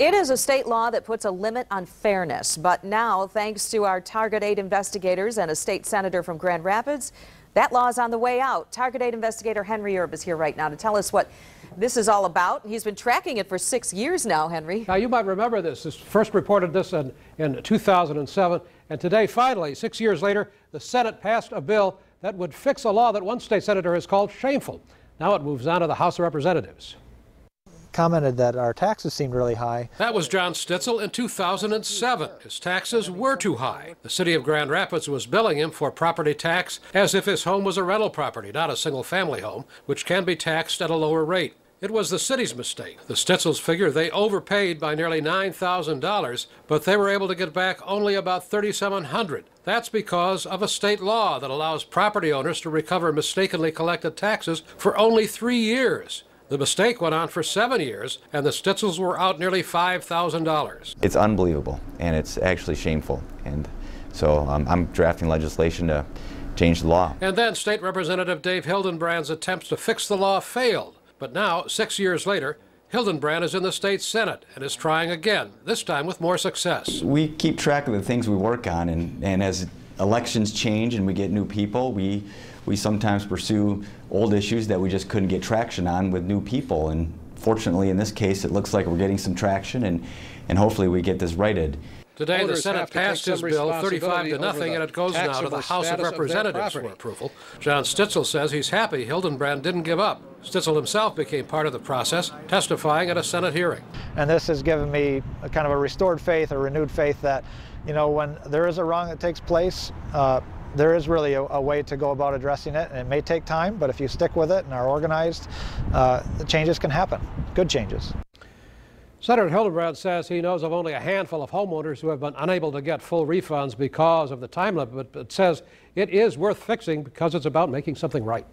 It is a state law that puts a limit on fairness, but now, thanks to our Target 8 investigators and a state senator from Grand Rapids, that law is on the way out. Target 8 investigator Henry Erb is here right now to tell us what this is all about. He's been tracking it for six years now, Henry. Now, you might remember this. This first reported this in, in 2007, and today, finally, six years later, the Senate passed a bill that would fix a law that one state senator has called shameful. Now it moves on to the House of Representatives commented that our taxes seemed really high. That was John Stitzel in 2007. His taxes were too high. The city of Grand Rapids was billing him for property tax as if his home was a rental property, not a single family home, which can be taxed at a lower rate. It was the city's mistake. The Stitzels figure they overpaid by nearly $9,000, but they were able to get back only about 3,700. That's because of a state law that allows property owners to recover mistakenly collected taxes for only three years. The mistake went on for seven years, and the Stitzels were out nearly $5,000. It's unbelievable, and it's actually shameful. And so um, I'm drafting legislation to change the law. And then State Representative Dave Hildenbrand's attempts to fix the law failed. But now, six years later, Hildenbrand is in the state Senate and is trying again, this time with more success. We keep track of the things we work on, and, and as elections change and we get new people, we, we sometimes pursue old issues that we just couldn't get traction on with new people. And fortunately, in this case, it looks like we're getting some traction, and, and hopefully we get this righted. Today, the Senate passed his bill 35 to nothing, and it goes now to the House of Representatives for approval. John Stitzel says he's happy Hildenbrand didn't give up. Stitzel himself became part of the process, testifying at a Senate hearing. And this has given me a kind of a restored faith, a renewed faith that, you know, when there is a wrong that takes place, uh, there is really a, a, way to go about addressing it, and it may take time, but if you stick with it and are organized, uh, the changes can happen, good changes. Senator Hildenbrand says he knows of only a handful of homeowners who have been unable to get full refunds because of the time limit, but says it is worth fixing because it's about making something right.